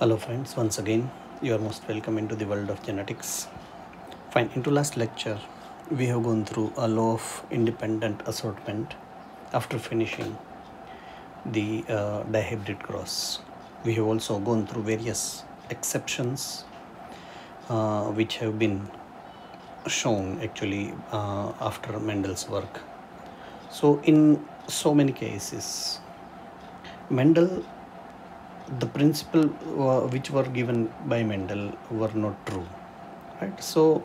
Hello friends, once again you are most welcome into the world of genetics. Fine, into last lecture we have gone through a law of independent assortment after finishing the uh, dihybrid cross. We have also gone through various exceptions uh, which have been shown actually uh, after Mendel's work. So in so many cases Mendel the principle uh, which were given by Mendel were not true right? So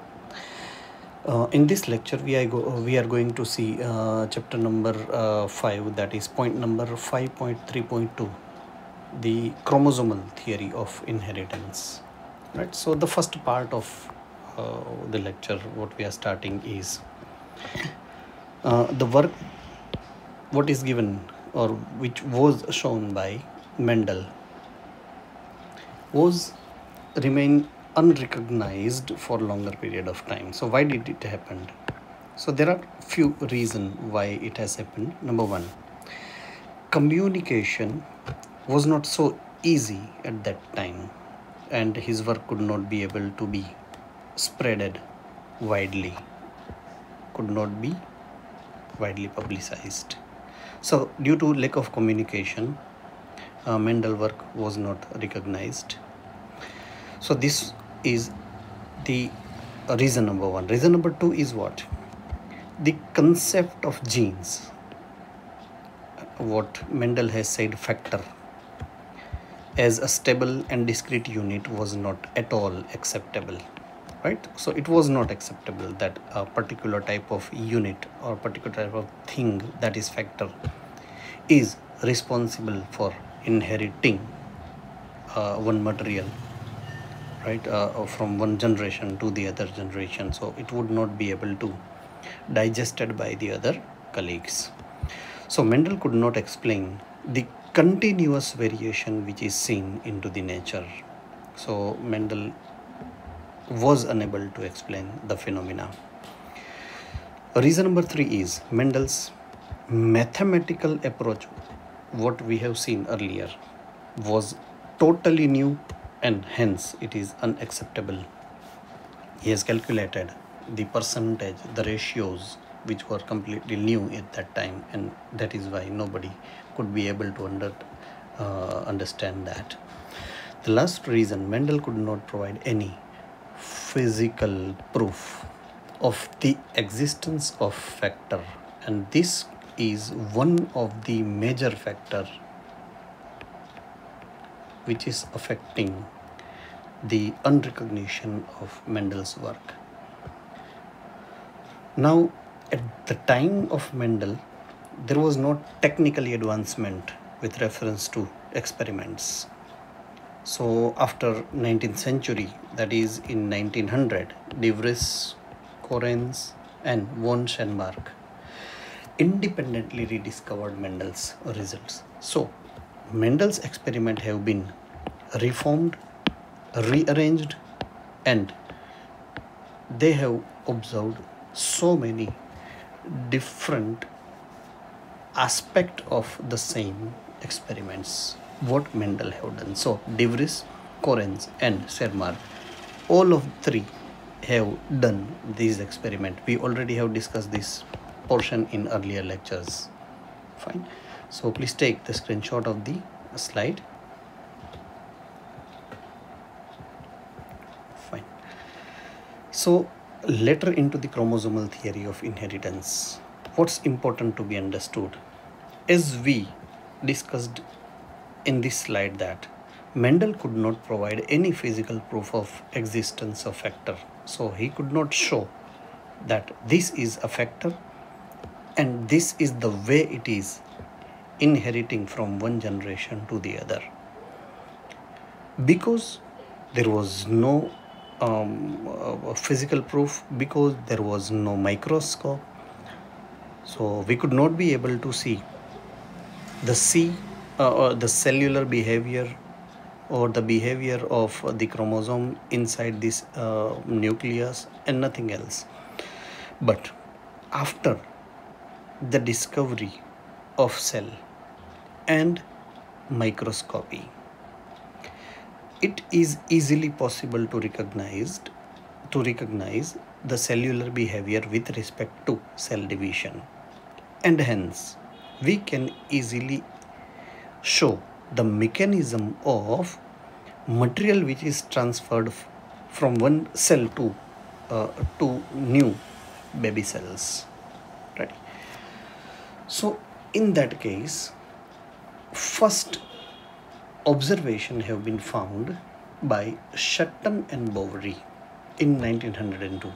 uh, in this lecture we are, go, we are going to see uh, chapter number uh, 5 that is point number 5.3.2 the chromosomal theory of inheritance right? So the first part of uh, the lecture what we are starting is uh, the work what is given or which was shown by Mendel was remain unrecognized for longer period of time. So why did it happen? So there are few reason why it has happened. Number one communication was not so easy at that time and his work could not be able to be spreaded widely could not be widely publicized. So due to lack of communication uh, mendel work was not recognized so this is the reason number one. Reason number two is what? The concept of genes. What mendel has said factor as a stable and discrete unit was not at all acceptable right? So it was not acceptable that a particular type of unit or particular type of thing that is factor is responsible for inheriting uh, one material right uh, uh, from one generation to the other generation. So it would not be able to digested by the other colleagues. So mendel could not explain the continuous variation which is seen into the nature. So mendel was unable to explain the phenomena. Reason number 3 is mendel's mathematical approach what we have seen earlier was totally new and hence it is unacceptable. He has calculated the percentage, the ratios which were completely new at that time and that is why nobody could be able to under, uh, understand that. The last reason Mendel could not provide any physical proof of the existence of factor and this is one of the major factor which is affecting the unrecognition of Mendel's work. Now, at the time of Mendel, there was no technical advancement with reference to experiments. So after 19th century, that is in 1900, De Vries, Correns and von Tschermak independently rediscovered Mendel's results. So Mendel's experiment have been reformed rearranged and they have observed so many different aspect of the same experiments what Mendel have done. So De Vries, Correns and Tschermak, all of three have done these experiment. We already have discussed this portion in earlier lectures. Fine. So please take the screenshot of the slide. So, later into the chromosomal theory of inheritance, what's important to be understood? As we discussed in this slide that Mendel could not provide any physical proof of existence of factor. So he could not show that this is a factor and this is the way it is inheriting from one generation to the other. Because there was no um, uh, physical proof because there was no microscope. So we could not be able to see the C uh, or the cellular behavior or the behavior of the chromosome inside this uh, nucleus and nothing else. But after the discovery of cell and microscopy it is easily possible to recognize to recognize the cellular behavior with respect to cell division. And hence we can easily show the mechanism of material which is transferred from one cell to uh, to new baby cells. Right so in that case first observation have been found by Sutton and Boveri in 1902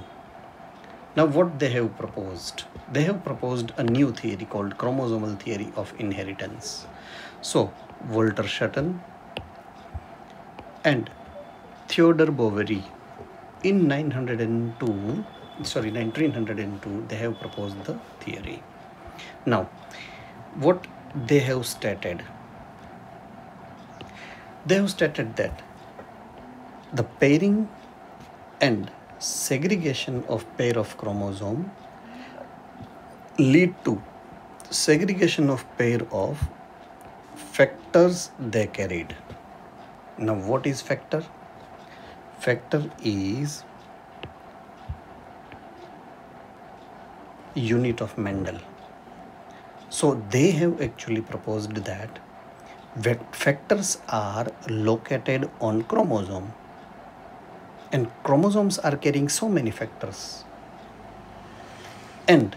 now what they have proposed? They have proposed a new theory called chromosomal theory of inheritance. So Walter Sutton and Theodore Boveri in 902 sorry 1902 they have proposed the theory. Now what they have stated they have stated that the pairing and segregation of pair of chromosome lead to segregation of pair of factors they carried. Now what is factor? Factor is unit of Mendel. So they have actually proposed that factors are located on chromosome and chromosomes are carrying so many factors and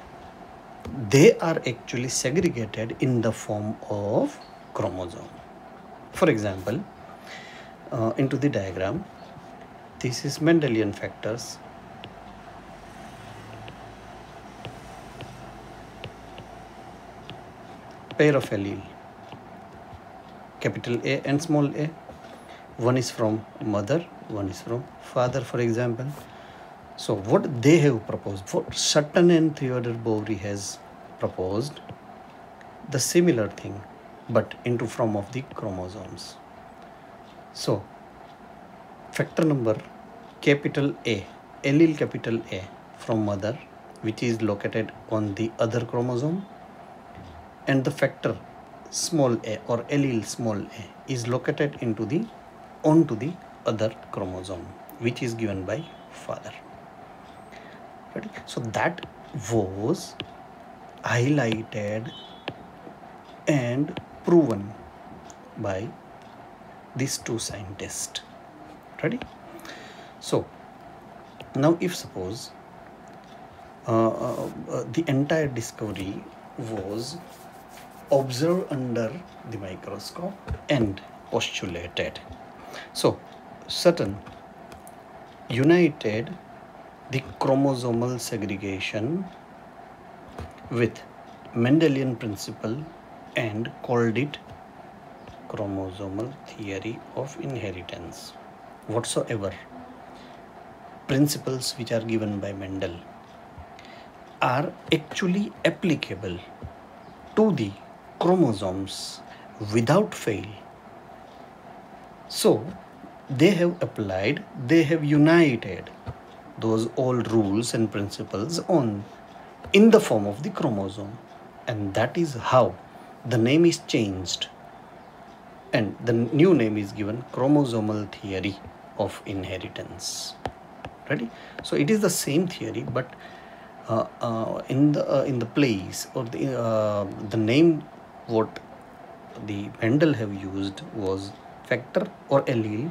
they are actually segregated in the form of chromosome. For example uh, into the diagram this is Mendelian factors pair of allele capital A and small a. One is from mother one is from father for example. So what they have proposed what Sutton and Theodore Boveri has proposed the similar thing but into form of the chromosomes. So factor number capital A allele capital A from mother which is located on the other chromosome and the factor small a or allele small a is located into the onto the other chromosome which is given by father. Right? so that was highlighted and proven by these two scientists. Ready? So now if suppose uh, uh, uh, the entire discovery was observed under the microscope and postulated so Sutton united the chromosomal segregation with Mendelian principle and called it chromosomal theory of inheritance. Whatsoever principles which are given by Mendel are actually applicable to the chromosomes without fail. So they have applied, they have united those old rules and principles on in the form of the chromosome. And that is how the name is changed. And the new name is given chromosomal theory of inheritance. Ready? So it is the same theory but uh, uh, in the uh, in the place or the uh, the name what the Mendel have used was factor or allele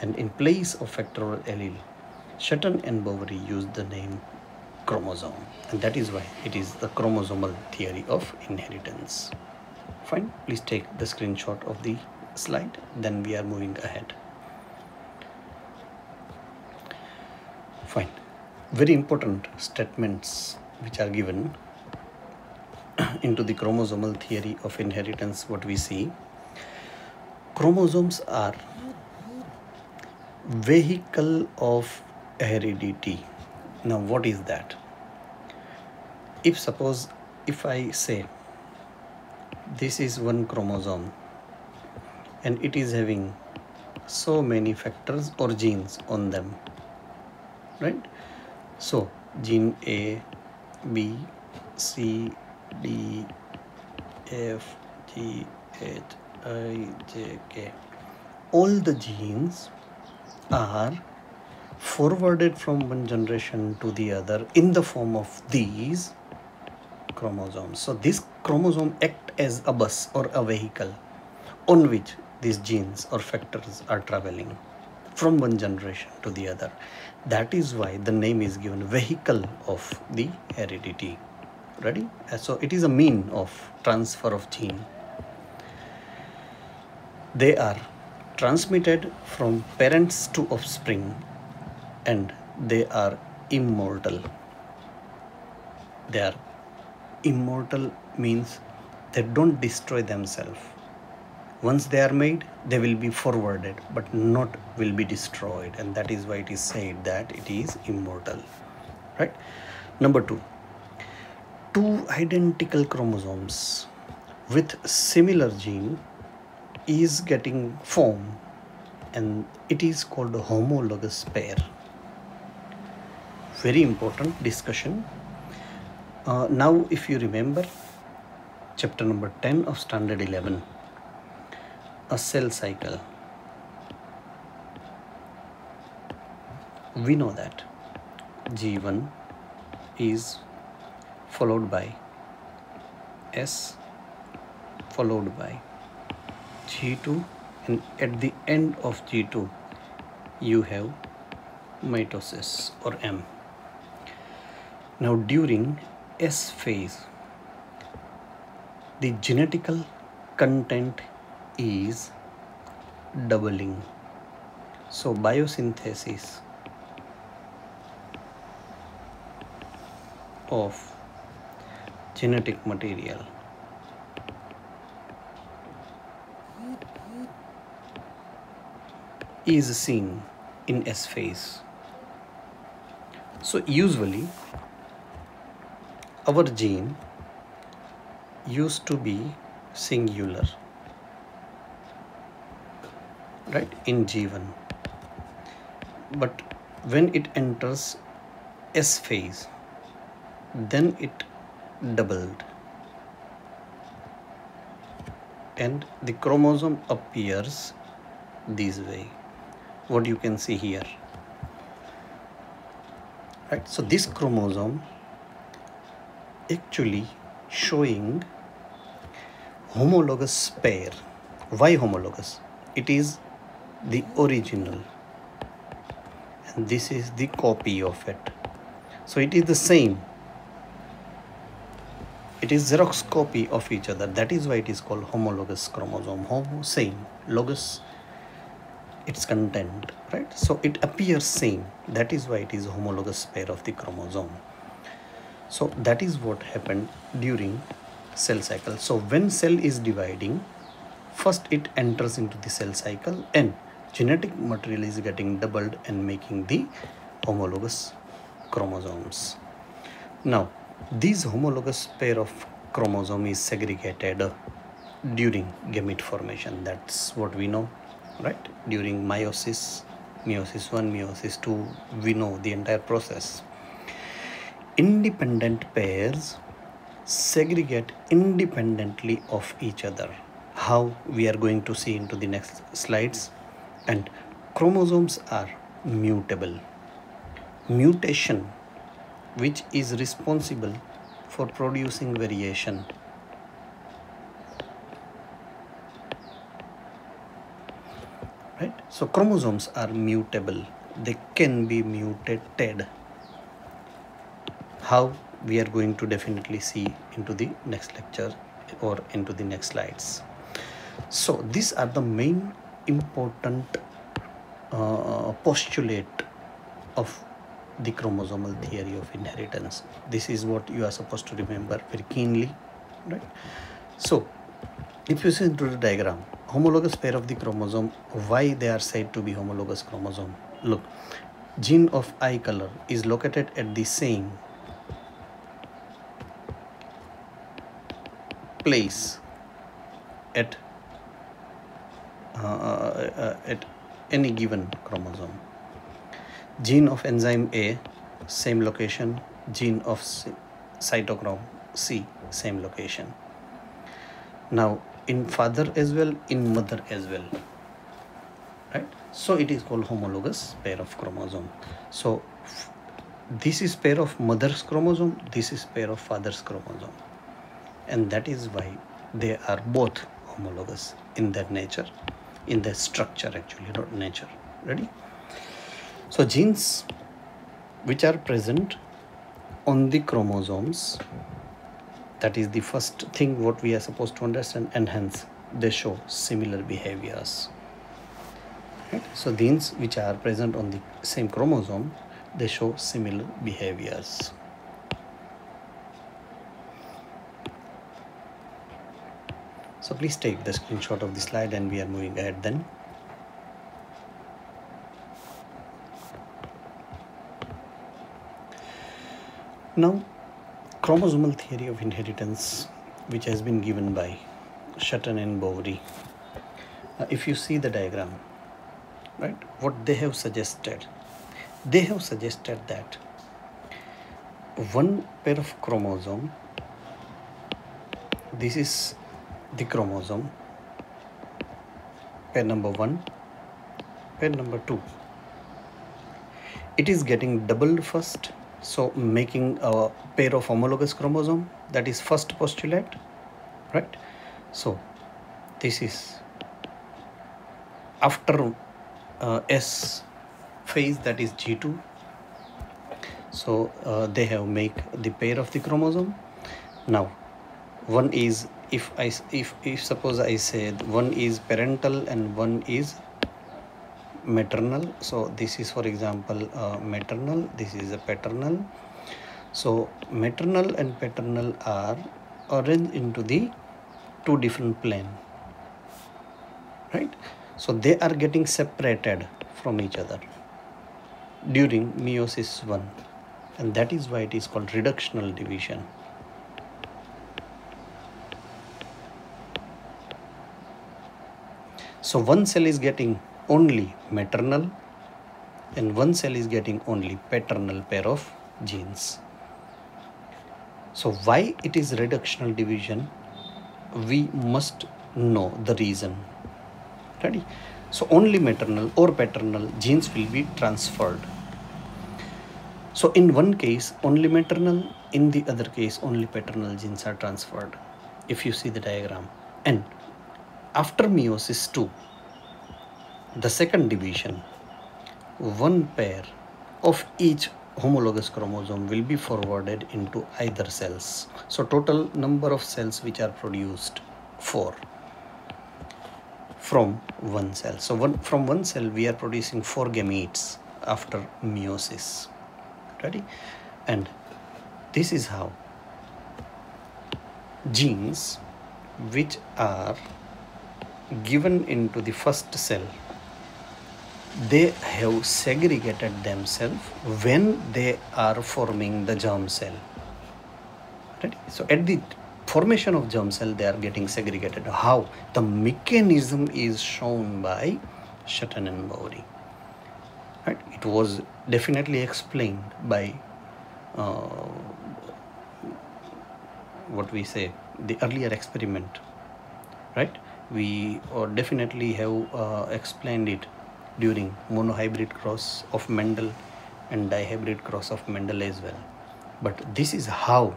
and in place of factor or allele Sutton and Boveri used the name chromosome and that is why it is the chromosomal theory of inheritance. Fine please take the screenshot of the slide then we are moving ahead. Fine very important statements which are given into the chromosomal theory of inheritance what we see. Chromosomes are vehicle of heredity now what is that? If suppose if i say this is one chromosome and it is having so many factors or genes on them right? So gene a b c d f g h i j k all the genes are forwarded from one generation to the other in the form of these chromosomes. So this chromosome act as a bus or a vehicle on which these genes or factors are traveling from one generation to the other. That is why the name is given vehicle of the heredity. Ready? Uh, so it is a mean of transfer of gene. They are transmitted from parents to offspring and they are immortal. They are immortal means they don't destroy themselves. Once they are made, they will be forwarded, but not will be destroyed, and that is why it is said that it is immortal. Right? Number two, two identical chromosomes with similar gene is getting formed and it is called a homologous pair. Very important discussion. Uh, now if you remember chapter number 10 of standard 11 a cell cycle. We know that g1 is followed by s followed by g2 and at the end of g2 you have mitosis or m now during S phase, the genetical content is doubling. So biosynthesis of genetic material is seen in S phase. So usually our gene used to be singular right in G1 but when it enters S phase then it doubled and the chromosome appears this way what you can see here right so this chromosome actually showing homologous pair. Why homologous? It is the original and this is the copy of it. So it is the same. It is Xerox copy of each other. That is why it is called homologous chromosome. Homo, same. Logos, its content, right? So it appears same. That is why it is homologous pair of the chromosome so that is what happened during cell cycle so when cell is dividing first it enters into the cell cycle and genetic material is getting doubled and making the homologous chromosomes now this homologous pair of chromosome is segregated during gamete formation. That's what we know right? During meiosis meiosis 1 meiosis 2 we know the entire process. Independent pairs segregate independently of each other. How we are going to see into the next slides. And chromosomes are mutable. Mutation which is responsible for producing variation. Right? So chromosomes are mutable. They can be mutated. How? We are going to definitely see into the next lecture or into the next slides. So these are the main important uh, postulate of the chromosomal theory of inheritance. This is what you are supposed to remember very keenly right? So if you see into the diagram homologous pair of the chromosome why they are said to be homologous chromosome? Look gene of eye color is located at the same place at uh, uh, at any given chromosome. Gene of enzyme A, same location. Gene of cytochrome C, same location. Now, in father as well, in mother as well. right so it is called homologous pair of chromosome so this is pair of mother's chromosome this is pair of father's chromosome and that is why they are both homologous in their nature in their structure actually not nature ready so genes which are present on the chromosomes that is the first thing what we are supposed to understand and hence they show similar behaviors. Right? So genes which are present on the same chromosome they show similar behaviors. So please take the screenshot of the slide and we are moving ahead then now chromosomal theory of inheritance which has been given by Sutton and Boveri. Uh, if you see the diagram, right, what they have suggested, they have suggested that one pair of chromosome, this is the chromosome, pair number one, pair number two. It is getting doubled first so making a pair of homologous chromosome that is first postulate right? So this is after uh, s phase that is g2 so uh, they have make the pair of the chromosome. Now one is if i if if suppose i said one is parental and one is maternal. So this is for example uh, maternal. This is a paternal. So maternal and paternal are arranged into the two different plane. Right? So they are getting separated from each other during meiosis 1 and that is why it is called reductional division. So one cell is getting only maternal and one cell is getting only paternal pair of genes. So why it is reductional division? We must know the reason. Ready? So only maternal or paternal genes will be transferred. So in one case only maternal, in the other case only paternal genes are transferred. If you see the diagram. And after meiosis 2, the second division, one pair of each homologous chromosome will be forwarded into either cells. So total number of cells which are produced, 4 from one cell. So one, from one cell we are producing 4 gametes after meiosis. Ready? And this is how genes which are given into the first cell they have segregated themselves when they are forming the germ cell. Right? So at the formation of germ cell, they are getting segregated. How? The mechanism is shown by Sutton and. Right? It was definitely explained by uh, what we say the earlier experiment. Right? We uh, definitely have uh, explained it during monohybrid cross of Mendel and dihybrid cross of Mendel as well. But this is how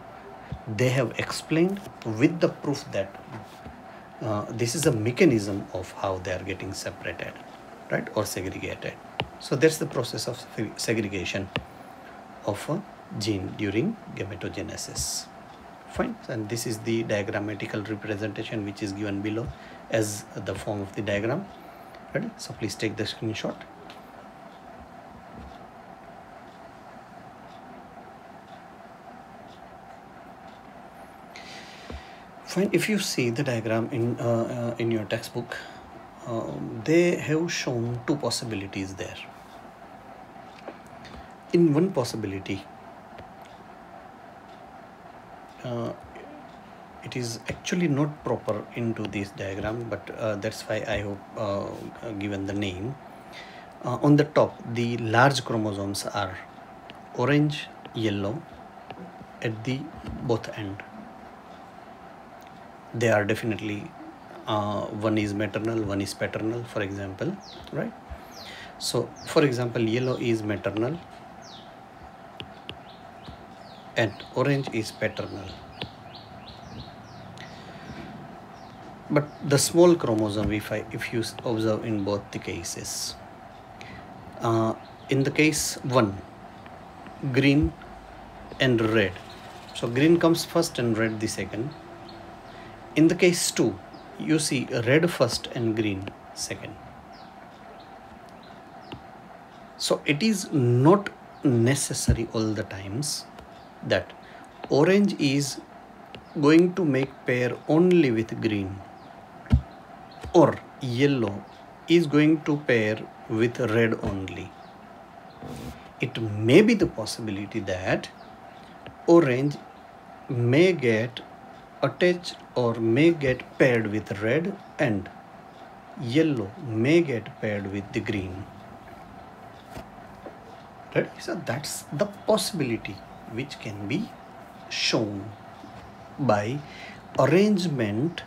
they have explained with the proof that uh, this is a mechanism of how they are getting separated, right, or segregated. So that's the process of segregation of a gene during gametogenesis. Fine, and this is the diagrammatical representation which is given below as the form of the diagram ready? So please take the screenshot. Fine if you see the diagram in uh, uh, in your textbook uh, they have shown two possibilities there. In one possibility uh, it is actually not proper into this diagram but uh, that's why I hope uh, given the name. Uh, on the top the large chromosomes are orange yellow at the both end. They are definitely uh, one is maternal one is paternal for example right? So for example yellow is maternal and orange is paternal but the small chromosome if I if you observe in both the cases uh, in the case 1 green and red. So green comes first and red the second. In the case 2 you see red first and green second. So it is not necessary all the times that orange is going to make pair only with green or yellow is going to pair with red only. It may be the possibility that orange may get attached or may get paired with red and yellow may get paired with the green. Right? So that's the possibility which can be shown by arrangement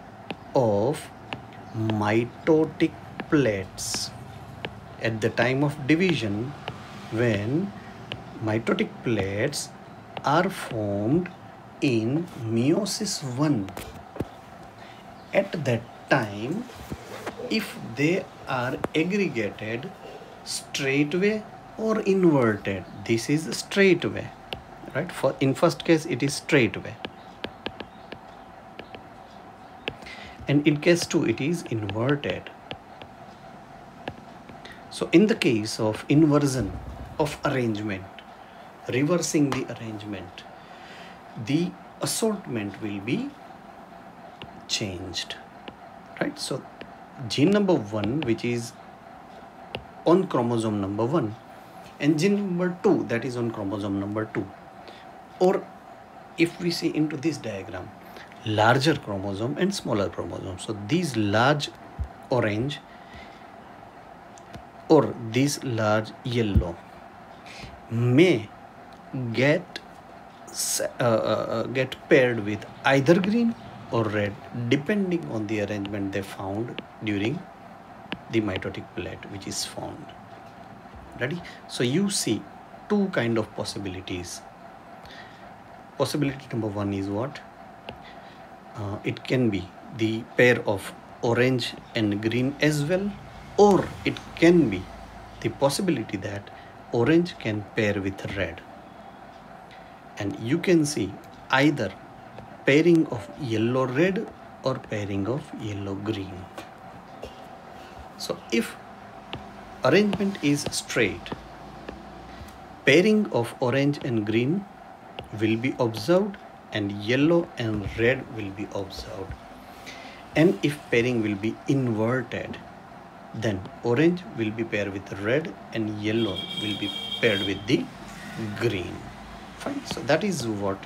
of mitotic plates at the time of division when mitotic plates are formed in meiosis 1 at that time if they are aggregated straightway or inverted this is straightway right? For in first case it is straightway and in case 2 it is inverted. So in the case of inversion of arrangement reversing the arrangement the assortment will be changed. Right? So gene number 1 which is on chromosome number 1 and gene number 2 that is on chromosome number 2 or if we see into this diagram larger chromosome and smaller chromosome. So these large orange or these large yellow may get uh, uh, uh, get paired with either green or red depending on the arrangement they found during the mitotic plate which is found ready? So you see two kind of possibilities. Possibility number one is what uh, it can be the pair of orange and green as well or it can be the possibility that orange can pair with red. And you can see either pairing of yellow red or pairing of yellow green. So if arrangement is straight pairing of orange and green will be observed and yellow and red will be observed. And if pairing will be inverted then orange will be paired with red and yellow will be paired with the green. Fine. So that is what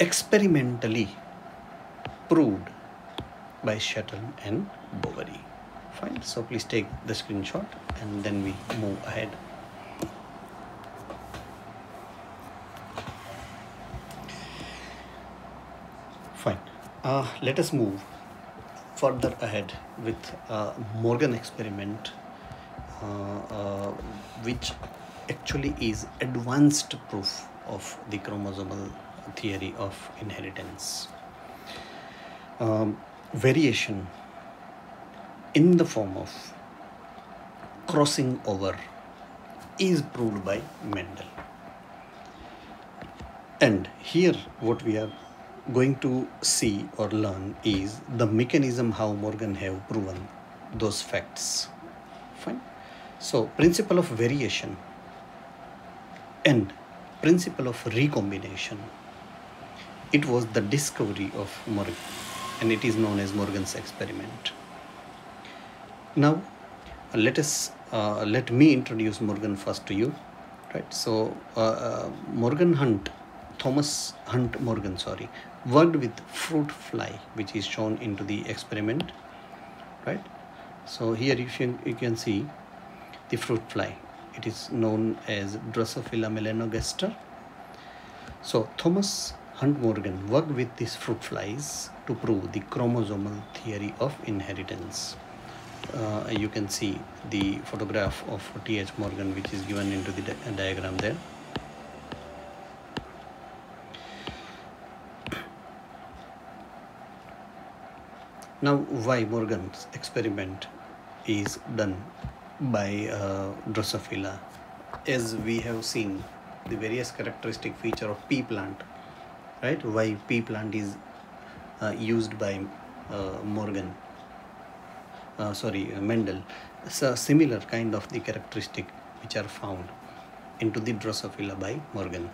experimentally proved by Sutton and Boveri fine. So please take the screenshot and then we move ahead Uh, let us move further ahead with uh, Morgan experiment uh, uh, which actually is advanced proof of the chromosomal theory of inheritance. Um, variation in the form of crossing over is proved by Mendel. And here what we are going to see or learn is the mechanism how Morgan have proven those facts. Fine. So principle of variation and principle of recombination. It was the discovery of Morgan and it is known as Morgan's experiment. Now let us uh, let me introduce Morgan first to you. Right. So uh, uh, Morgan Hunt Thomas Hunt Morgan, sorry, worked with fruit fly which is shown into the experiment right so here you can, you can see the fruit fly it is known as Drosophila melanogaster so Thomas Hunt Morgan worked with these fruit flies to prove the chromosomal theory of inheritance. Uh, you can see the photograph of T.H. Morgan which is given into the di diagram there. Now why Morgan's experiment is done by uh, Drosophila as we have seen the various characteristic feature of pea plant right? Why pea plant is uh, used by uh, Morgan uh, sorry uh, Mendel. So similar kind of the characteristic which are found into the Drosophila by Morgan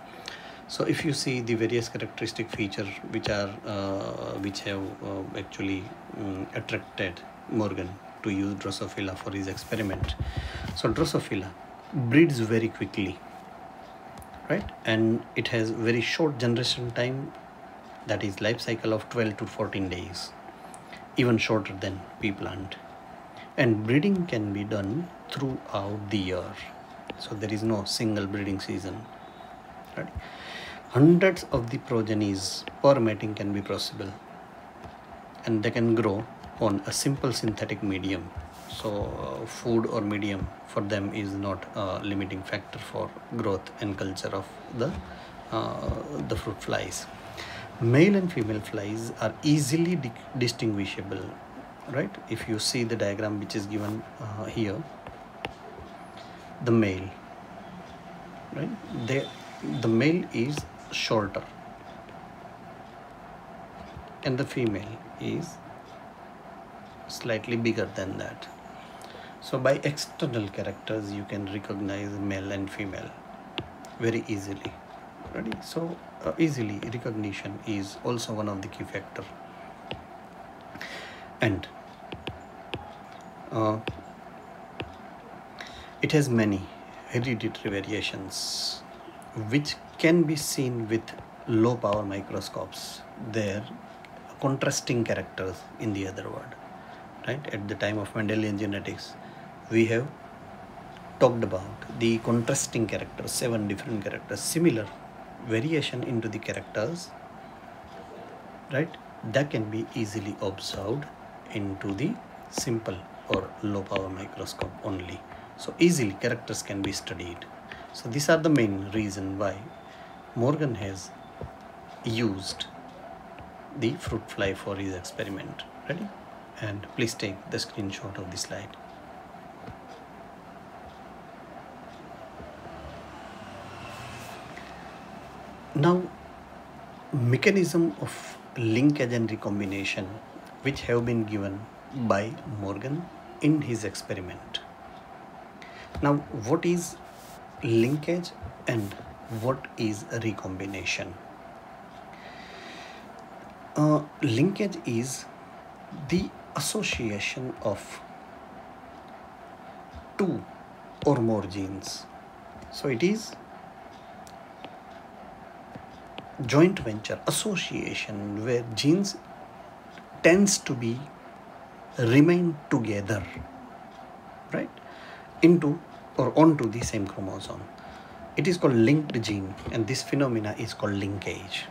so if you see the various characteristic feature which are uh, which have uh, actually um, attracted Morgan to use Drosophila for his experiment. So Drosophila breeds very quickly right? And it has very short generation time that is life cycle of 12 to 14 days even shorter than pea plant. And breeding can be done throughout the year. So there is no single breeding season right hundreds of the progenies per mating can be possible. And they can grow on a simple synthetic medium. So uh, food or medium for them is not a limiting factor for growth and culture of the uh, the fruit flies. Male and female flies are easily di distinguishable right? If you see the diagram which is given uh, here the male right? They the male is shorter. And the female is slightly bigger than that. So by external characters you can recognize male and female very easily. Ready? So uh, easily recognition is also one of the key factor. And uh, it has many hereditary variations which can be seen with low power microscopes. Their contrasting characters in the other word right? At the time of Mendelian genetics we have talked about the contrasting characters seven different characters similar variation into the characters right? That can be easily observed into the simple or low power microscope only. So easily characters can be studied. So these are the main reason why Morgan has used the fruit fly for his experiment. Ready? And please take the screenshot of the slide. Now mechanism of linkage and recombination which have been given by Morgan in his experiment. Now what is linkage and what is recombination? Uh, linkage is the association of two or more genes. So it is joint venture association where genes tends to be remain together right into or onto the same chromosome it is called linked gene and this phenomena is called linkage.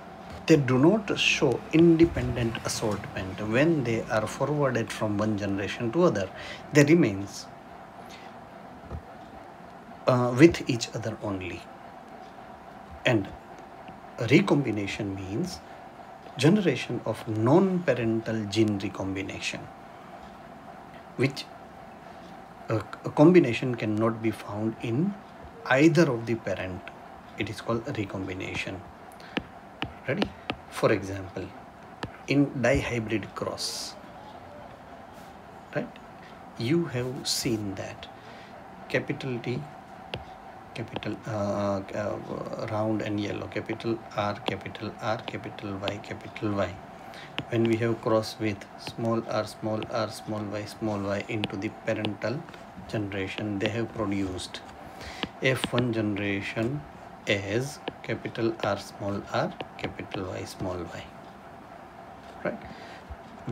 They do not show independent assortment. When they are forwarded from one generation to other they remains uh, with each other only. And recombination means generation of non-parental gene recombination which a, a, combination cannot be found in either of the parent it is called recombination. Ready? For example in dihybrid cross right? You have seen that capital T capital uh, uh, round and yellow capital R capital R capital Y capital Y. When we have cross with small r small r small y small y into the parental generation they have produced f1 generation as capital R small r capital Y small y. Right?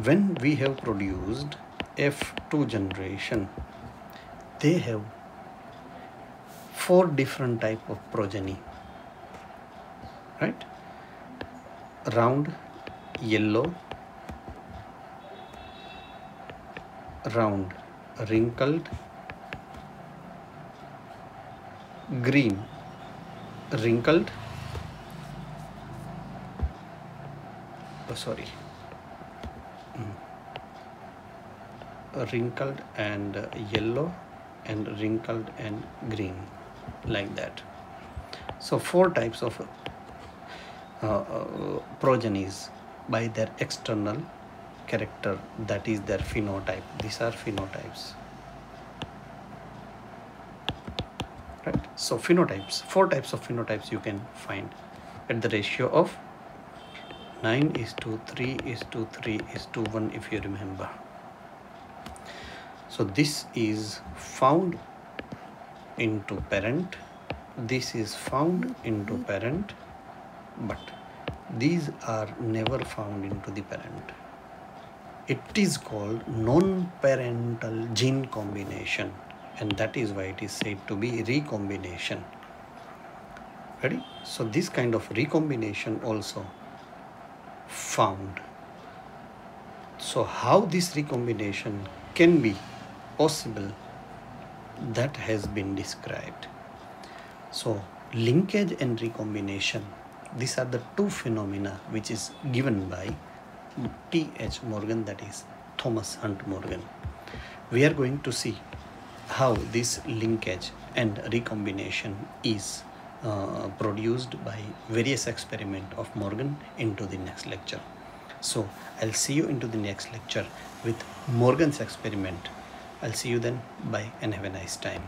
When we have produced f2 generation they have four different type of progeny. Right? Round yellow. Round wrinkled green wrinkled oh sorry mm. wrinkled and yellow and wrinkled and green like that so four types of uh, uh, progenies by their external character that is their phenotype these are phenotypes right so phenotypes four types of phenotypes you can find at the ratio of 9 is to 3 is to 3 is to 1 if you remember. So this is found into parent this is found into parent but these are never found into the parent. It is called non-parental gene combination and that is why it is said to be recombination. Ready? So this kind of recombination also found. So how this recombination can be possible that has been described. So linkage and recombination these are the two phenomena which is given by T.H. Morgan that is Thomas Hunt Morgan. We are going to see how this linkage and recombination is uh, produced by various experiment of Morgan into the next lecture. So I'll see you into the next lecture with Morgan's experiment. I'll see you then. Bye and have a nice time.